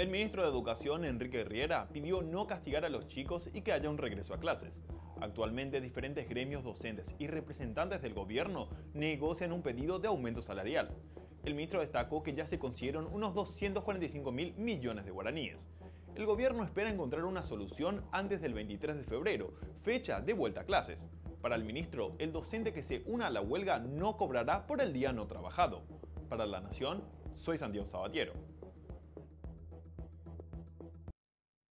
El ministro de Educación, Enrique Riera, pidió no castigar a los chicos y que haya un regreso a clases. Actualmente, diferentes gremios docentes y representantes del gobierno negocian un pedido de aumento salarial. El ministro destacó que ya se consiguieron unos 245 mil millones de guaraníes. El gobierno espera encontrar una solución antes del 23 de febrero, fecha de vuelta a clases. Para el ministro, el docente que se una a la huelga no cobrará por el día no trabajado. Para la Nación, soy Santiago Sabatiero.